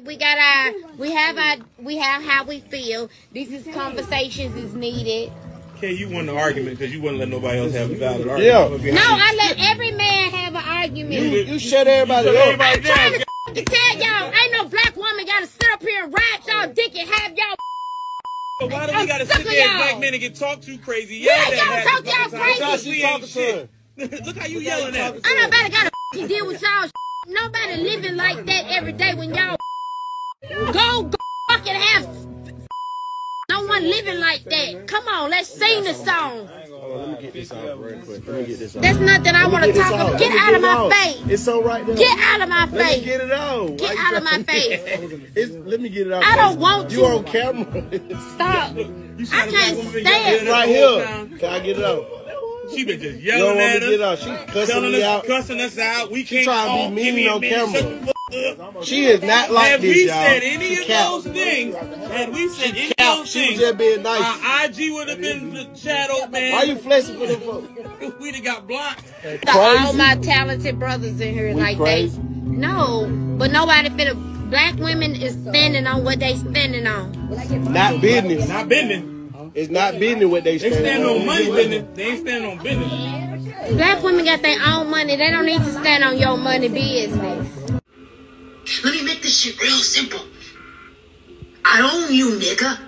We got our, we have our, we have how we feel. These is conversations is needed. Okay, you won the argument because you wouldn't let nobody else have a valid Yeah. argument. No, I let every man have an argument. You, you shut everybody shut up. everybody I'm trying to tell y'all, ain't no black woman gotta sit up here and ride y'all dick and have y'all. So why do we gotta sit of there as y'all. black men and get talked to crazy? Yeah, Yelled at y'all half talk y'all crazy. because She we talking ain't shit. Look how you yelling at us. Ain't nobody gotta deal with y'all. Nobody living like that every day when y'all go, go fucking have. No one living like that. Come on, let's sing the song. Hold on, let me get this out real quick. Let me get this out. That's nothing I want to talk about. Get out of my face. It's so right there. Get out of my Let me face. get it out. Get out of my face. Let me get it out. I don't want you to. on camera. Stop. You I a black can't stand- yelling at us right here. Can I get it out? She been just You don't yelling want at to get it us, out. She cussing telling us, out. cussing us out. We can't trying to be talk. mean Give me a on minute. camera. Shut the fuck up. She is not like Had this, we y'all. said any She of cap. those things, had we said any of cap. those She was things, just being nice. our IG would have been the shadow man. Why you flexing for the folks? We'd have got blocked. To all my talented brothers in here, We like crazy? they, no, but nobody finna. Black women is spending on what they spending on. Not business. Not business. It's not business what they They stand stand on money business. They ain't stand on business. Black women got their own money. They don't need to stand on your money business. Let me make this shit real simple. I own you, nigga.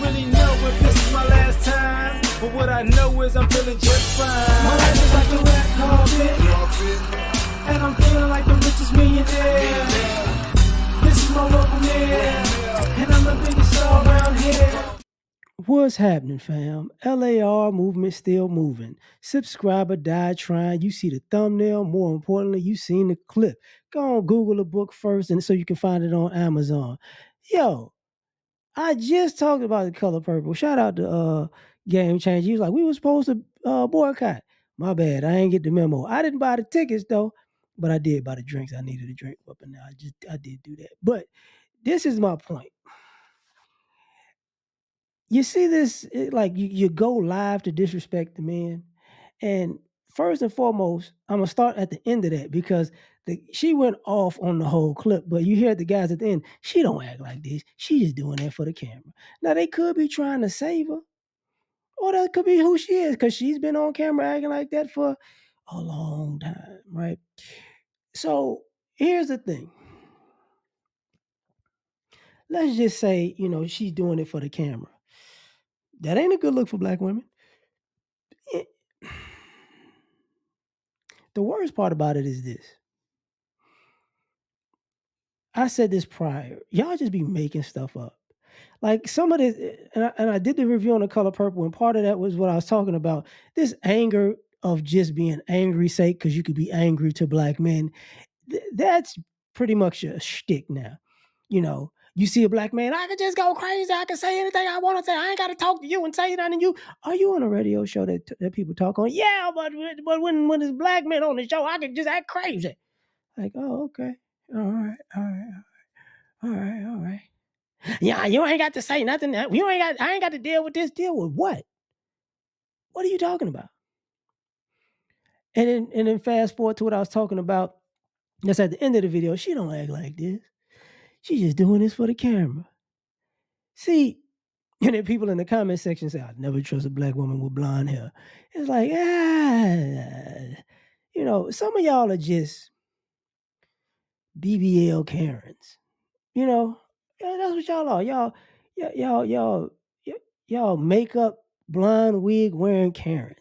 really know if this is my last time. But what I know is I'm feeling just fine. My life is like a red What's happening, fam? LAR movement still moving. Subscriber died trying. You see the thumbnail. More importantly, you seen the clip. Go on Google the book first, and so you can find it on Amazon. Yo, I just talked about the color purple. Shout out to uh Game Change. He was like, we were supposed to uh boycott. My bad. I ain't get the memo. I didn't buy the tickets though, but I did buy the drinks. I needed a drink up and I just I did do that. But this is my point. You see this it, like you, you go live to disrespect the man. And first and foremost, I'm gonna start at the end of that because the she went off on the whole clip, but you hear the guys at the end, she don't act like this. She doing that for the camera. Now they could be trying to save her, or that could be who she is, because she's been on camera acting like that for a long time, right? So here's the thing. Let's just say, you know, she's doing it for the camera. That ain't a good look for black women. It- the worst part about it is this. I said this prior. Y'all just be making stuff up. Like some of this, eh, and I, and I did the review on the color purple, and part of that was what I was talking about. This anger of just being angry sake because you could be angry to black men. th- that's pretty much a shtick now. You know, you see a black man, I can just go crazy. I can say anything I want to say. I ain't got to talk to you and say nothing to you. Are you on a radio show that that people talk on? Yeah, but but when when there's black men on the show, I can just act crazy. Like, oh, okay, all right, all right, all right, all right. Yeah, you ain't got to say nothing. uh, You ain't got. I ain't got to deal with this. Deal with what? What are you talking about? And then and then fast forward to what I was talking about. That's at the end of the video. She don't act like this. She just doing this for the camera. See, and then people in the comment section say, "I'd never trust a black woman with blonde hair." It's like, ah, you know, some of y'all are just BBL Karens. You know, that's what y'all are. Y'all, y'all, y'all, y'all, y'all makeup blonde wig wearing Karens.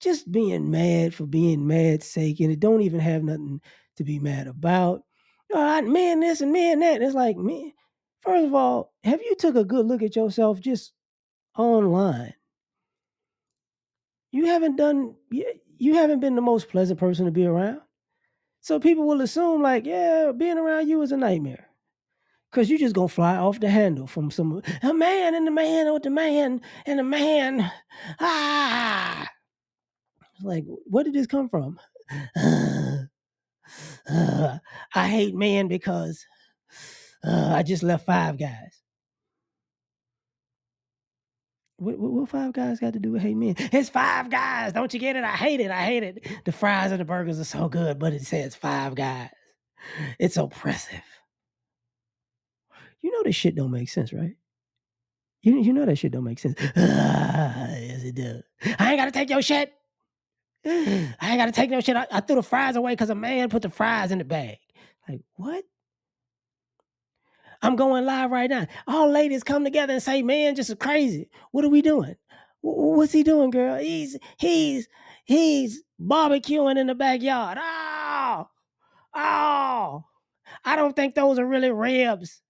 Just being mad for being mad's sake, and it don't even have nothing to be mad about. Oh, man, this and man that. It's like, man, first of all, have you took a good look at yourself just online? You haven't done. You, haven't been the most pleasant person to be around. So people will assume, like, yeah, being around you is a nightmare. Cause you just gonna fly off the handle from some a man and the man with the man and the man. Ah, like where did this come from? Uh, I hate men because uh, I just left five guys. What, what, what five guys got to do with hate men? It's five guys. Don't you get it? I hate it. I hate it. The fries and the burgers are so good, but it says five guys. It's oppressive. You know this shit don't make sense, right? You, you know that shit don't make sense. Ah, yes, it does. I ain't gotta take your shit. I ain't gotta take no shit. I, I threw the fries away because a man put the fries in the bag. Like, what? I'm going live right now. All ladies come together and say, man, just crazy. What are we doing? What's he doing, girl? He's he's he's barbecuing in the backyard. Oh, oh. I don't think those are really ribs.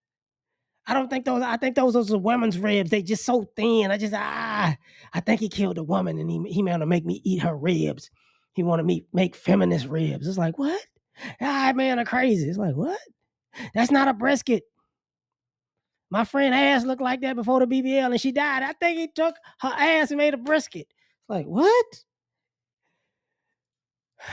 I don't think those. I think those are women's ribs. They just so thin. I just ah. I think he killed a woman and he he want to make me eat her ribs. He wanted me make feminist ribs. It's like what? Ah, man, are crazy. It's like what? That's not a brisket. My friend ass looked like that before the BBL and she died. I think he took her ass and made a brisket. It's like what?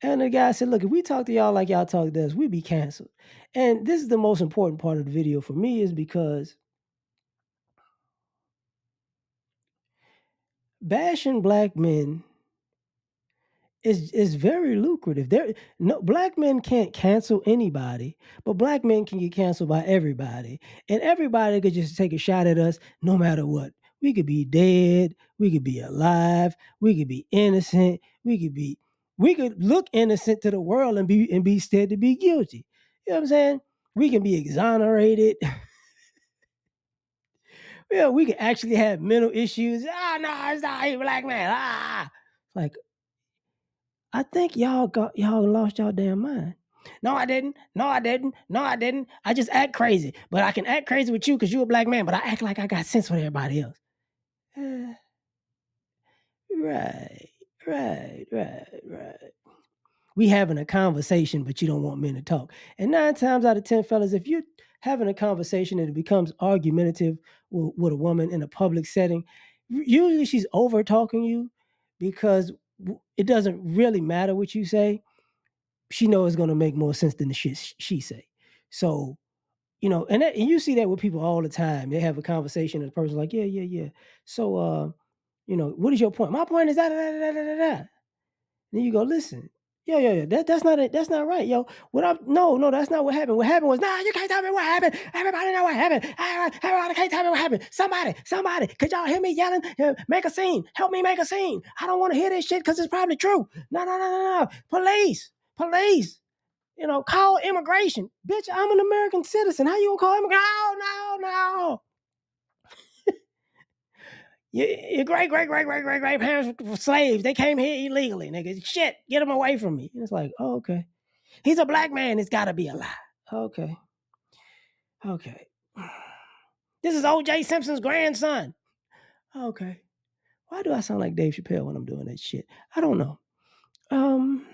And the guy said, Look, if we talk to y'all like y'all talk to us, we'd be canceled. And this is the most important part of the video for me, is because bashing black men is is very lucrative. There no black men can't cancel anybody, but black men can get canceled by everybody. And everybody could just take a shot at us no matter what. We could be dead, we could be alive, we could be innocent, we could be we could look innocent to the world and be and be said to be guilty. You know what I'm saying? We can be exonerated. yeah, we can actually have mental issues. Ah, no, it's not a black man. Ah, like I think y'all got y'all lost y'all damn mind. No, I didn't. No, I didn't. No, I didn't. I just act crazy. But I can act crazy with you because you're a black man, but I act like I got sense with everybody else. Right, right, right, right. We having a conversation, but you don't want men to talk. And nine times out of ten, fellas, if you're having a conversation and it becomes argumentative with, with a woman in a public setting, usually she's over talking you because it doesn't really matter what you say. She knows it's going to make more sense than the shit she say. So, you know, and, that, and you see that with people all the time. They have a conversation and the person's like, yeah, yeah, yeah. So, uh, you know, what is your point? My point is that. Then you go, listen, yeah, yeah, yeah. That, that's not it. That's not right, yo. What I'm no, no, that's not what happened. What happened was, nah, you can't tell me what happened. Everybody know what happened. Everybody, can't tell me what happened. Somebody, somebody, could y'all hear me yelling? Make a scene. Help me make a scene. I don't want to hear this shit because it's probably true. No, no, no, no, no. Police, police. You know, call immigration. Bitch, I'm an American citizen. How you gonna call immigration? No, no, no. Your, great, great, great, great, great, great parents were slaves. They came here illegally, nigga. Shit, get them away from me. And it's like, oh, okay. He's a black man. It's got to be a lie. Okay. Okay. This is O.J. Simpson's grandson. Okay. Why do I sound like Dave Chappelle when I'm doing that shit? I don't know. Um,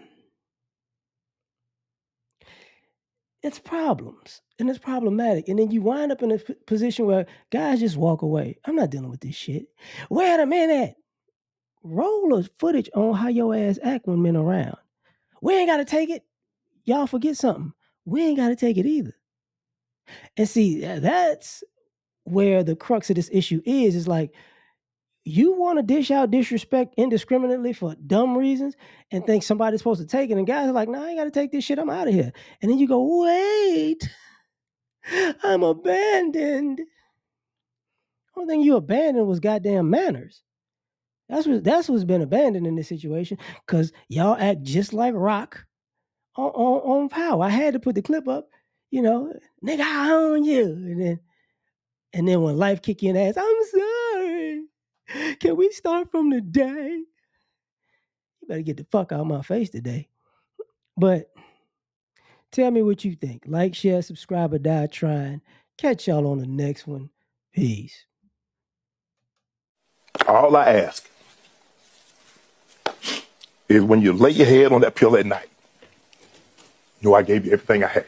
it's problems and it's problematic. And then you wind up in a p- position where guys just walk away. I'm not dealing with this shit. Wait a minute. Roll a footage on how your ass act when men around. We ain't got to take it. Y'all forget something. We ain't got to take it either. And see, that's where the crux of this issue is. Is like, you want to dish out disrespect indiscriminately for dumb reasons and think somebody's supposed to take it. And guys are like, no, I ain't got to take this shit. I'm out of here. And then you go, wait, I'm abandoned. Only thing you abandoned was goddamn manners. That's what that's what's been abandoned in this situation because y'all act just like Rock on, on, on power. I had to put the clip up, you know, nigga, I own you. And then and then when life kick you in the ass, I'm sorry. Can we start from the day? You better get the fuck out of my face today. But tell me what you think. Like, share, subscribe, or die trying. Catch y'all on the next one. Peace. All I ask is when you lay your head on that pillow at night, know I gave you everything I had.